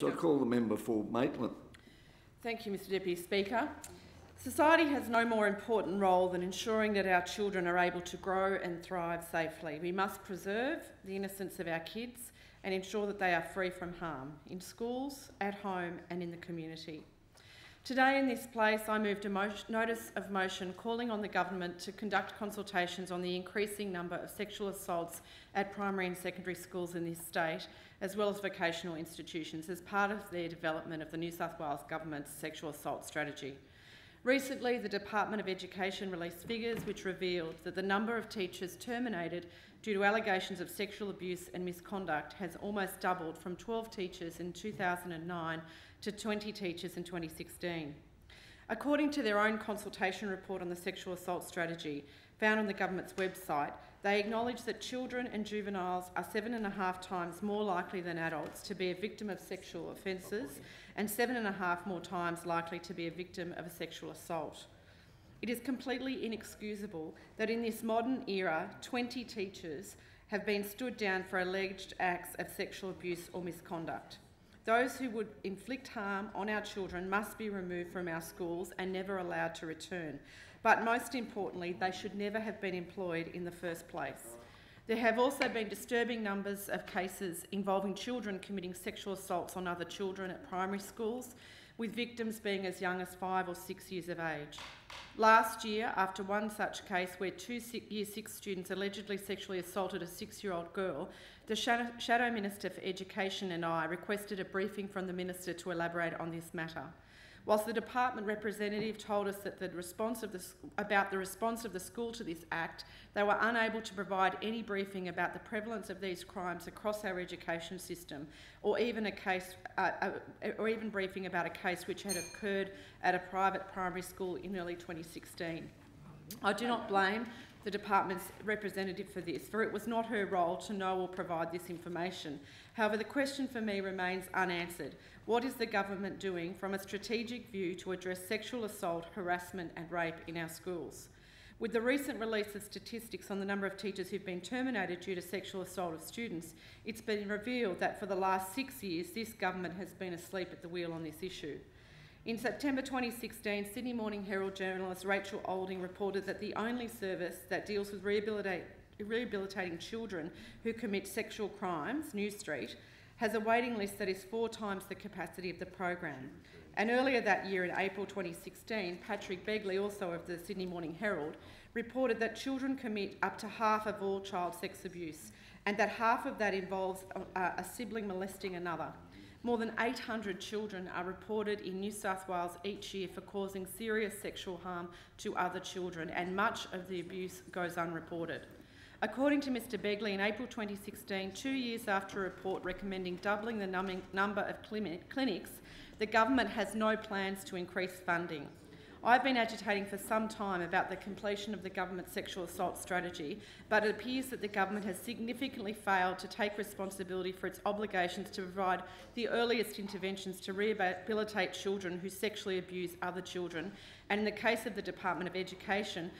So I call the member for Maitland. Thank you, Mr Deputy Speaker. Society has no more important role than ensuring that our children are able to grow and thrive safely. We must preserve the innocence of our kids and ensure that they are free from harm in schools, at home and in the community. Today in this place I moved a notice of motion calling on the government to conduct consultations on the increasing number of sexual assaults at primary and secondary schools in this state as well as vocational institutions as part of their development of the New South Wales Government's sexual assault strategy. Recently, the Department of Education released figures which revealed that the number of teachers terminated due to allegations of sexual abuse and misconduct has almost doubled from 12 teachers in 2009 to 20 teachers in 2016. According to their own consultation report on the sexual assault strategy, found on the government's website, they acknowledge that children and juveniles are seven and a half times more likely than adults to be a victim of sexual offences and seven and a half more times likely to be a victim of a sexual assault. It is completely inexcusable that in this modern era, 20 teachers have been stood down for alleged acts of sexual abuse or misconduct. Those who would inflict harm on our children must be removed from our schools and never allowed to return. But most importantly, they should never have been employed in the first place. There have also been disturbing numbers of cases involving children committing sexual assaults on other children at primary schools, with victims being as young as five or six years of age. Last year, after one such case where two Year 6 students allegedly sexually assaulted a six-year-old girl, the Shadow Minister for Education and I requested a briefing from the Minister to elaborate on this matter. Whilst the department representative told us that the response of the, about the response of the school to this act, they were unable to provide any briefing about the prevalence of these crimes across our education system, or even a case, uh, uh, or even briefing about a case which had occurred at a private primary school in early 2016. I do not blame the department's representative for this, for it was not her role to know or provide this information. However, the question for me remains unanswered. What is the government doing from a strategic view to address sexual assault, harassment and rape in our schools? With the recent release of statistics on the number of teachers who've been terminated due to sexual assault of students, it's been revealed that for the last six years, this government has been asleep at the wheel on this issue. In September 2016, Sydney Morning Herald journalist Rachel Olding reported that the only service that deals with rehabilitating children who commit sexual crimes, New Street, has a waiting list that is four times the capacity of the program. And earlier that year, in April 2016, Patrick Begley, also of the Sydney Morning Herald, reported that children commit up to half of all child sex abuse and that half of that involves a, a sibling molesting another. More than 800 children are reported in New South Wales each year for causing serious sexual harm to other children, and much of the abuse goes unreported. According to Mr Begley, in April 2016, two years after a report recommending doubling the number of clinics, the government has no plans to increase funding. I've been agitating for some time about the completion of the government's sexual assault strategy, but it appears that the government has significantly failed to take responsibility for its obligations to provide the earliest interventions to rehabilitate children who sexually abuse other children, and in the case of the Department of Education,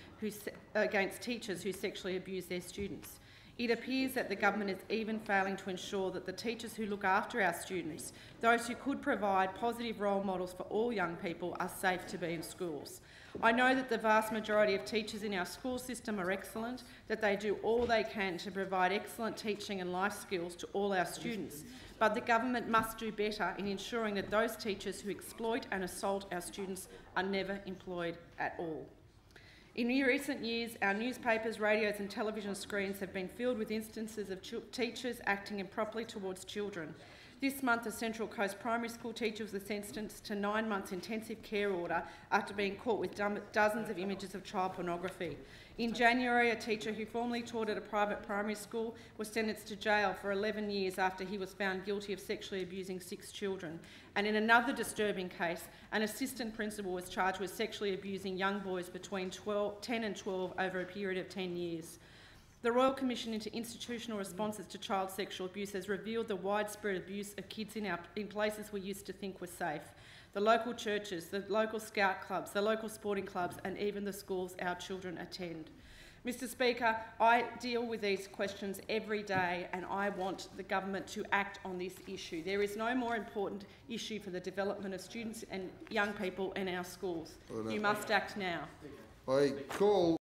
against teachers who sexually abuse their students. It appears that the government is even failing to ensure that the teachers who look after our students, those who could provide positive role models for all young people, are safe to be in schools. I know that the vast majority of teachers in our school system are excellent, that they do all they can to provide excellent teaching and life skills to all our students, but the government must do better in ensuring that those teachers who exploit and assault our students are never employed at all. In recent years, our newspapers, radios and television screens have been filled with instances of teachers acting improperly towards children. This month, a Central Coast primary school teacher was sentenced to nine months intensive care order after being caught with dozens of images of child pornography. In January, a teacher who formerly taught at a private primary school was sentenced to jail for 11 years after he was found guilty of sexually abusing six children. And in another disturbing case, an assistant principal was charged with sexually abusing young boys between 12, 10 and 12 over a period of 10 years. The Royal Commission into Institutional Responses to Child Sexual Abuse has revealed the widespread abuse of kids in, our, in places we used to think were safe the local churches, the local scout clubs, the local sporting clubs, and even the schools our children attend. Mr Speaker, I deal with these questions every day and I want the government to act on this issue. There is no more important issue for the development of students and young people in our schools. You must act now. I call